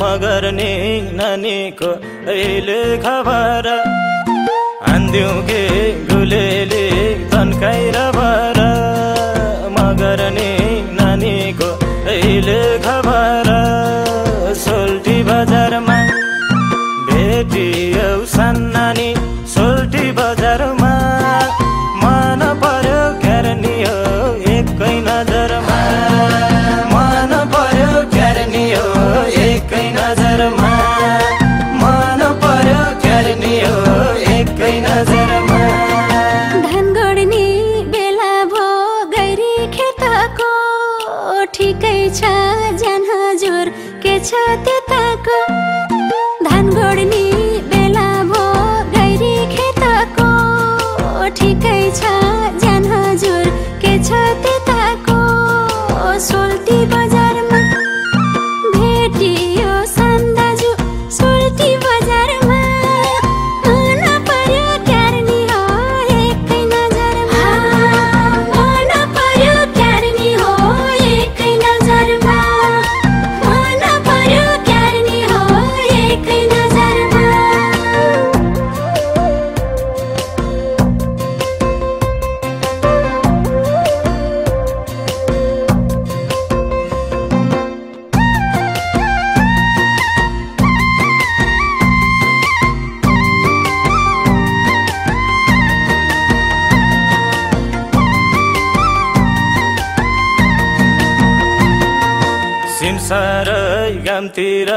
मगर नि ननीको अहिले खबर। आन्दिउ कि गुलेली तन्काइर भर मगर नि नानीको अहिले खबर। सोल्टी बजारमा भेटी सिमसार गामतिर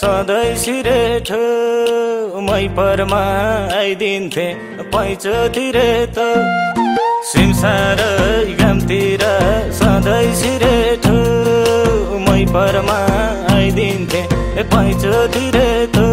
सधैँ सिरेठ मै परमा आइदिन्थे पैँचोतिरे त। सिमसारै गामतिर सधैँ सिरेठ मै परमा आइदिन्थे पैँचोतिरे त।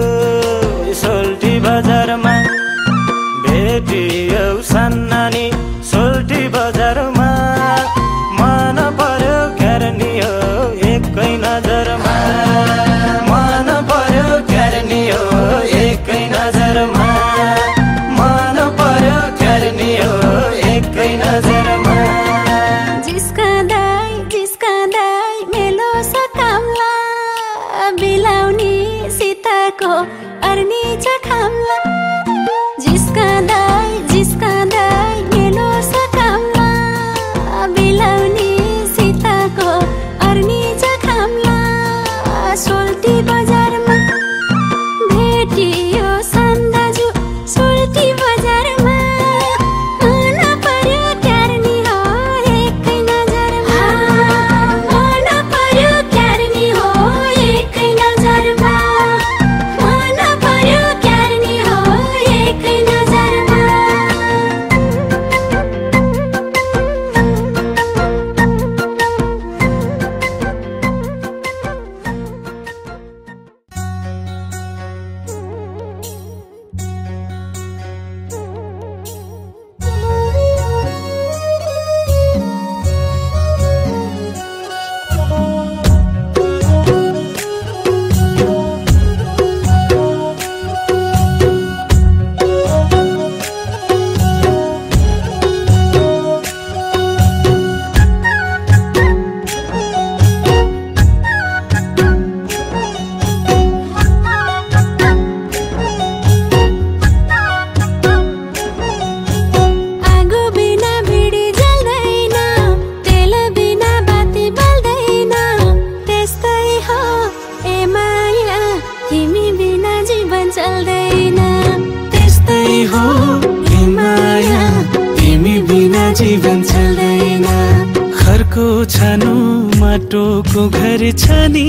पनि।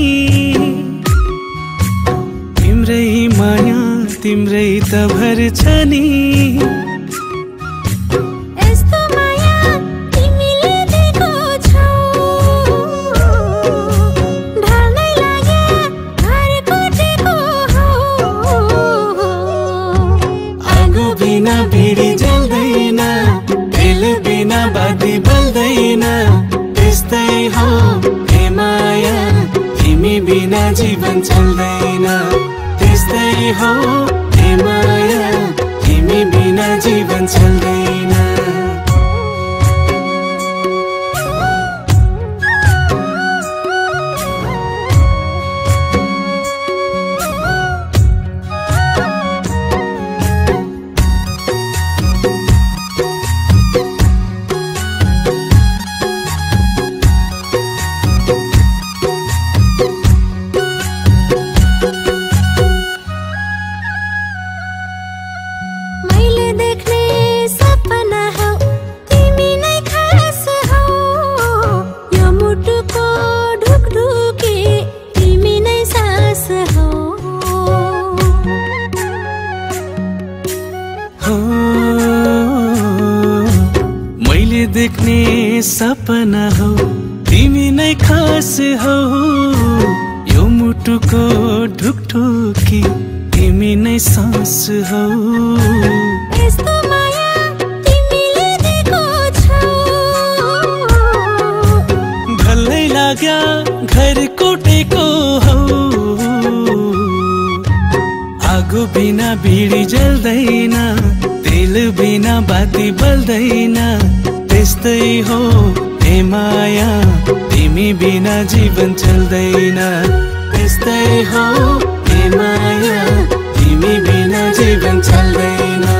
तिम्रै माया तिम्रै त भर्छ नि। लाग्या घर कोटेको हौ। आगो बिना बिडी जल्दैन तेल बिना बाती बल्दैन। त्यस्तै हो हे माया तिमी बिना जीवन चल्दैन। त्यस्तै हो हे माया तिमी बिना जीवन चल्दैन।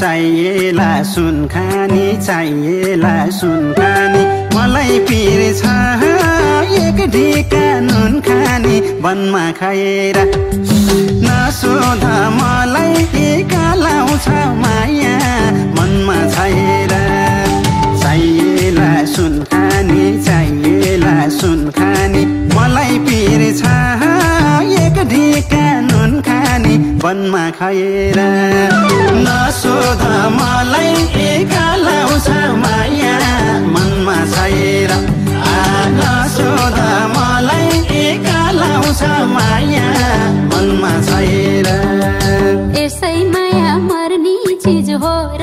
चाहिएला सुन खानी चाहिएला सुन खानी मलाई पिर छ एक ढिका नुन खाने वनमा खाएर नसोध मलाई टिका लाउँछ माया। मनमा छैर चाहिएला सुन वनमा खाएर नसोध मलाई लाउँछ माया। मनमा छाएर नसोध मलाई एका लाउँछ माया। मनमा छाएर यसै माया मर्ने चिज हो र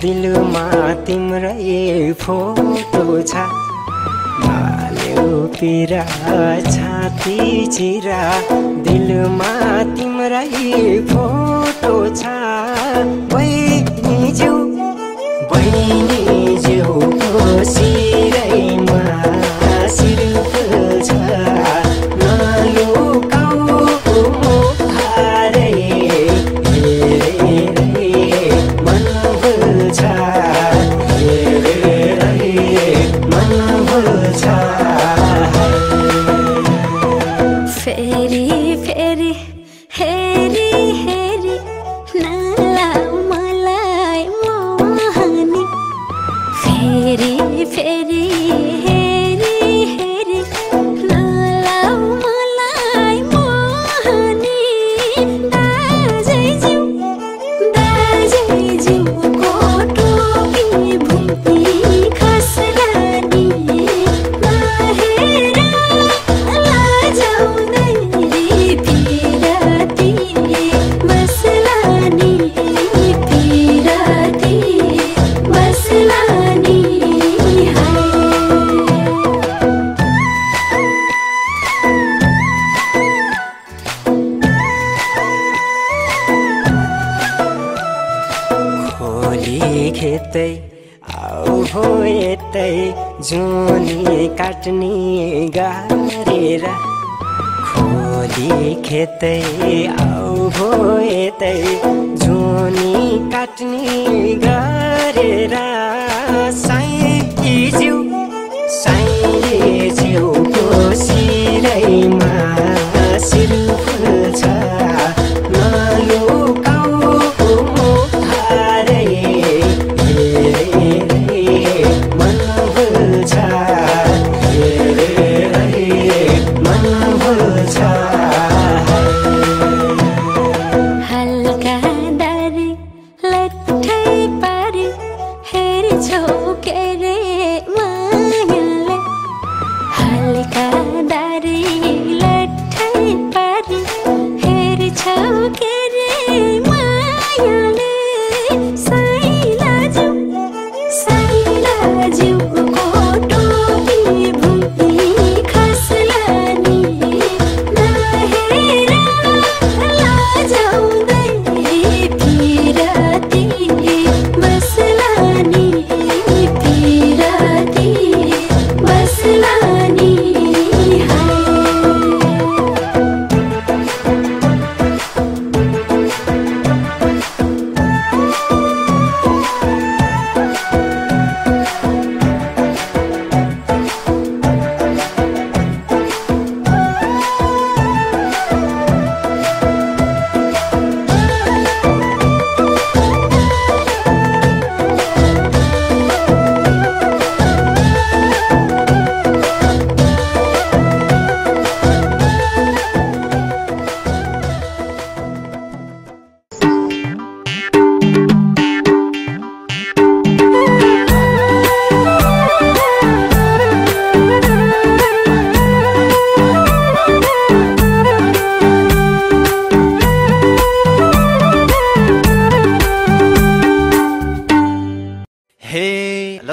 दिलमा तिम्रै फोटो छ। पिरा छाती चिरा दिलमा तिम्रै फोटो छ। बहिनी ज्यू बहिनी ज्यू खुसी। औली खेतै आउ भो यतै जोनी काट्ने गरेर साइकी जिउ साइले जिउ सिरैमा सिरु।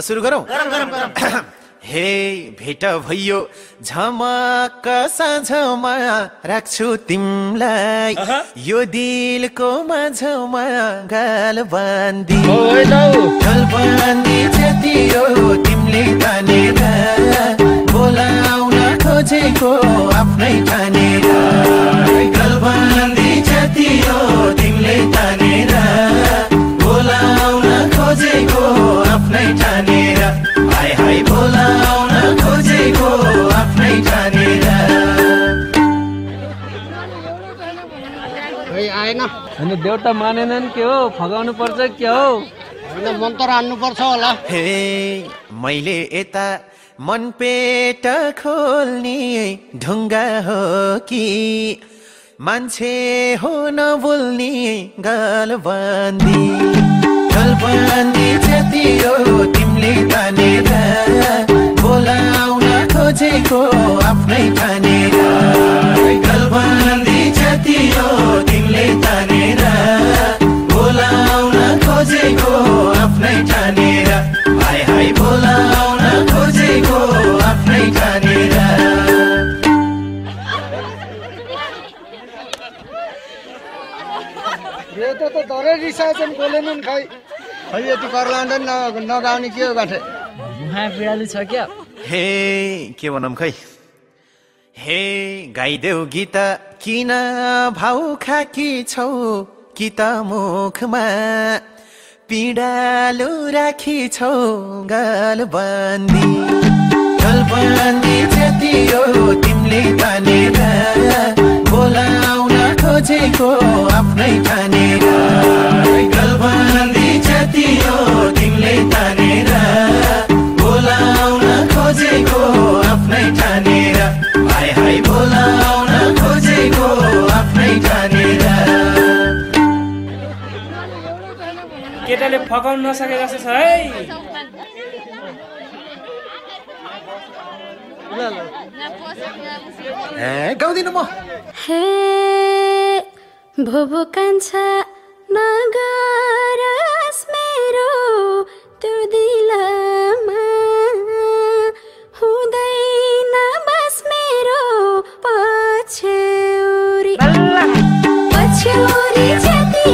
सुरु गरौँ। हे भेट भइयो झमक्क साँझमा राख्छु तिमलाई। यो दिलको माझमा गाल बाँधी। गाल बाँधी जति हो तिमीले तानेर। बोलाउन खोजेको आफ्नै ठानेर गाल बाँधी जति हो तिमीले तानेर। बोलाउन खोजेको आफ्नै ठानेर हाय बोलाउन खोजेको आफ्नै ठानेर होइन देउता मानेनन् के हो? फगाउनु पर्छ के हो? हे मैले यता मन पेट खोल्ने ढुङ्गा हो कि? मान्छे हो नबोल्ने गाल बाँधी। बाँधी जति हो तिमीले तानेर। बोलाउन खोजेको आफ्नै ठानेर बाँधी जति हो तिमीले तानेर। बोलाउन खोजेको आफ्नै ठानेर हाय हाय बोलाउन खोजेको आफ्नै ठानेर त धरै रिसाएछन् बोलेनन् खै। खै यति कर्लाउँदा न नगाउने के हो गाठे मुहा बिराली छ क्या? हे के भनौँ खै? हे गाइदेऊ गीत किन भाउ खाकी छौ? कि त मुखमा पिँडालु राखी छौ? गाल बाँधी गाल बाँधी जति हो तिमीले तानेर बोलाउन खोजेको आफ्नै ठानेर गाल बाँधी जति हो तिमीले तानेर। बोलाउन खोजेको आफ्नै ठानेर हाय हाय बोलाउन खोजेको आफ्नै ठानेर केटाले फकाउनु नसके जस्तो छ है। ए गाउँदिनँ म। हे भोभो कान्छा नगरस मेरो त्यो दिलमा हुँदैन बस मेरो पछ्यौरी पछ्यौरी जति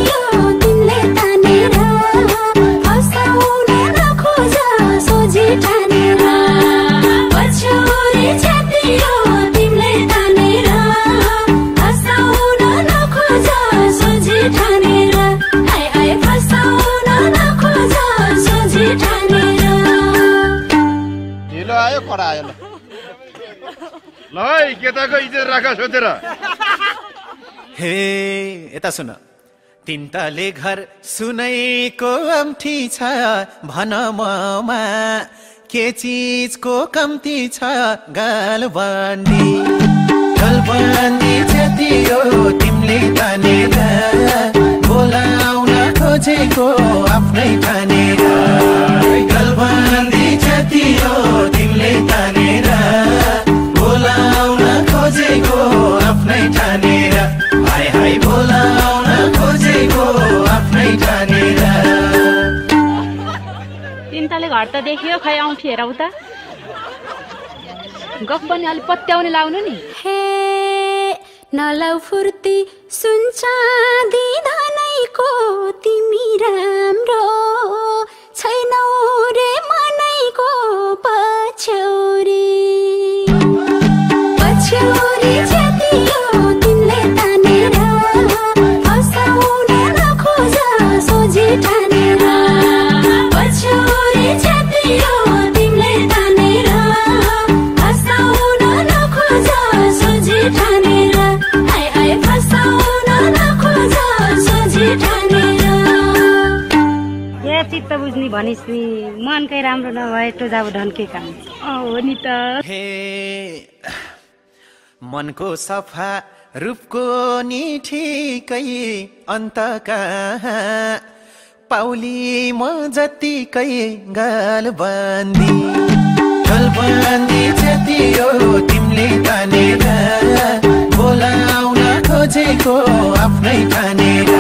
ल है केटाको इज्जत राख सोधेर। हे यता सुन। तिनताले घर सुनैको अम्ठी छ भन ममा के चिजको कम्ती छ गाल बाँडी गाल बाँडी जति हो तिमीले तानेर। बोलाउन खोजेको आफ्नै ठानेर गाल बाँडी जति हो तिमीले तानेर। बोलाउन खोजेको आफ्नै ठानेर। हाय हाय बोलाउन खोजेको आफ्नै ठानेर। तिनताले घर त देखियो खै औँठी हेर उता। गफ पनि अलिक पत्याउने लाउनु नि। हे नलाउ फुर्ती सुन्छ दिधनैको तिमी राम्रो छैनौ रे मनैको पछ्यौरी चित्त बुझ्ने भनिस् नि मनकै राम्रो नभए टोजाब ढन्के काम हो नि त हे मनको सफा रूपको नि ठिकै अन्त पाउली म जतिकै गाल बाँधी। गलबन्दी जति हो तिमीले तानेर बोलाउन खोजेको आफ्नै तानेर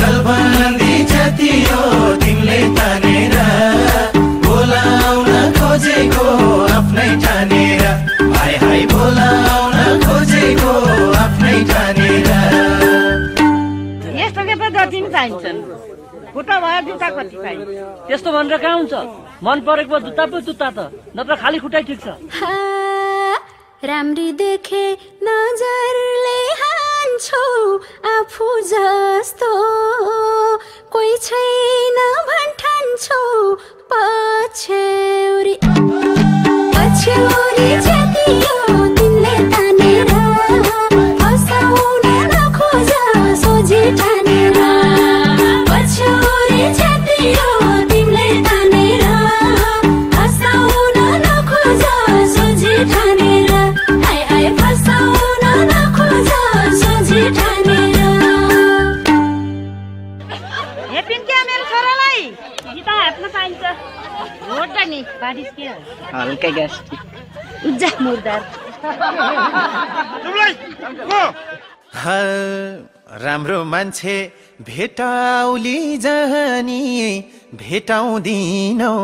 गलबन्दी जति हो तिमीले तानेर बोलाउन खोजेको आफ्नै तानेर खोजेको आफ्नै यस्तो के पो जति पनि चाहिन्छन् खुट्टा भयो जुत्ता कति चाहिन्छ। त्यस्तो भनेर कहाँ हुन्छ? मन परेको जुत्ता पो जुत्ता त। नत्र खाली खुट्टै ठिक छ। राम्री देखे नजरले हान्छौ आफू जस्तो कोही छैन भन्ठान्छौ पछ्यौरी। पछ्यौरी छेकियो हल्का ग्यास उज्जा मुर्दार ह, राम्रो मान्छे भेटाउली जानी भेटाउँदिनौ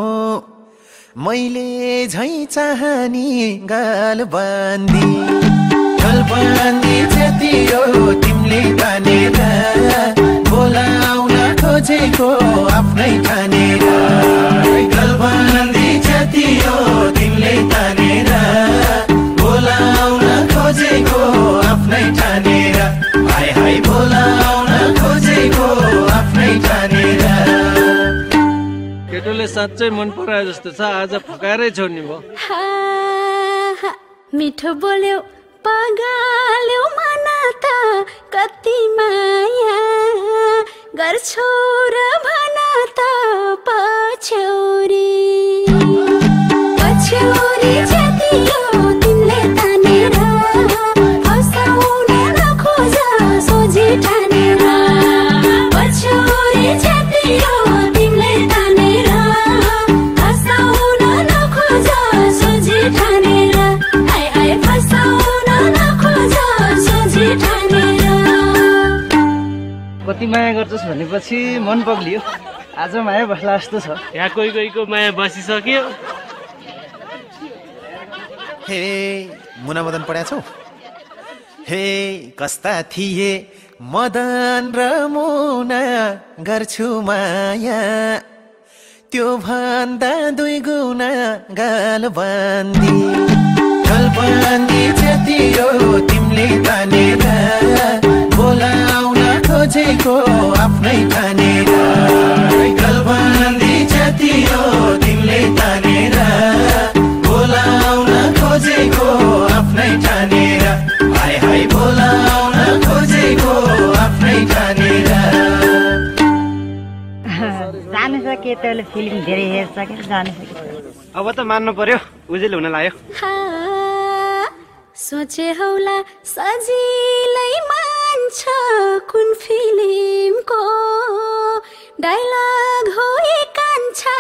मैले झै चाहनी गाल बान्दी गाल बान्दी जतियो तिमीले तानेर खोजेको आफ्नै ठानेर गाल बान्दी जतियो तिमीले तानेर। बोलाउन खोजेको आफ्नै ठानेर हाय हाय बोलाउन खोजेको आफ्नै ठानेर केटोले साँच्चै मन परायो जस्तो छ आज फकाएरै छोड्ने भयो हा, हा, मिठो बोल्यो पगाल्यो मन त कति माया। गर्छौ र भन त पछ्यौरी। पछ्यौरी छेकियो तिमीले तानेर। कति माया गर्छस् भनेपछि मन पग्लियो। आज माया बस्ला जस्तो छ। यहाँ कोही कोहीको माया बसिसक्यो। हे मुना मदन पढाएको छौ? हे कस्ता थिए? मदन र मुना गर्छु माया। त्यो भन्दा दुई गुना गाल बान्दी। गाल बान्दी जतियो तिमीले तानेर बोलाउन खोजेको आफ्नै ठानेर गाल बान्दी जतियो तिमीले तानेर। बोलाउन खोजेको आफ्नै ठानेर हाय हाय बोलाउन खोजेको आफ्नै ठानेर जाने छ केटाले फिल्म धेरै हेर्छ क्या जाने अब त मान्नु पर्यो उजेल हुन लाग्यो। हा, सोचे हौला सजिलै मान्छ कुन फिल्मको डाइलग हो कान्छा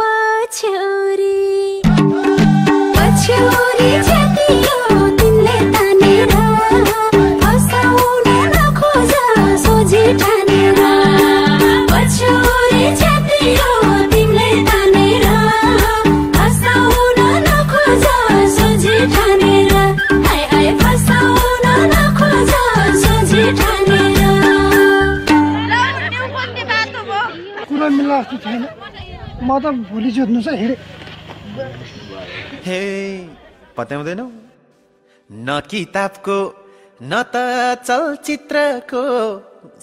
पछ्यौरी म त भोलि जोत्नु छ हिँडेँ। हे पत्याउँदैनौ? न किताबको न त चलचित्रको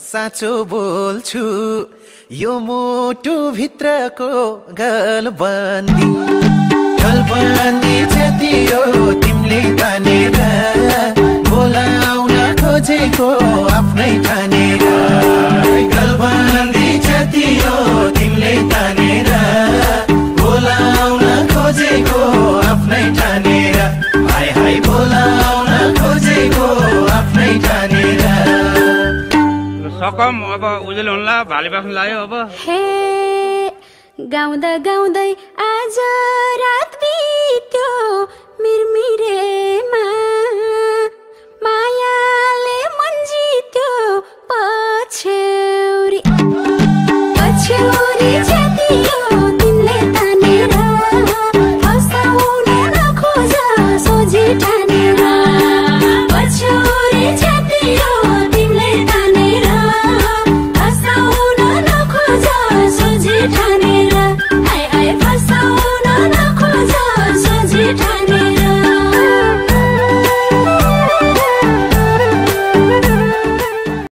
साँचो बोल्छु। यो मुटु भित्रको गलबन्दी गलबन्दी जतियो तिमीले तानेर। बोलाउन खोजेको आफ्नै ठानेर। गलबन्दी तिमले बोलाउन खोजेको आफ्नै हाई हाई बोलाउन खोजेको आफ्नै सकम अब उजेल हुन्ला भाले बाख्नु लाग्यो अब। हे गाउँदा गाउँदै आज रात बित्यो मिरमिरेमा। मायाले मन जित्यो पछे Check